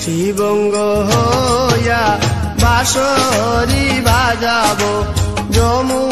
শিবঙ্গ হইয়া বাসরি বাজাবো যমুনা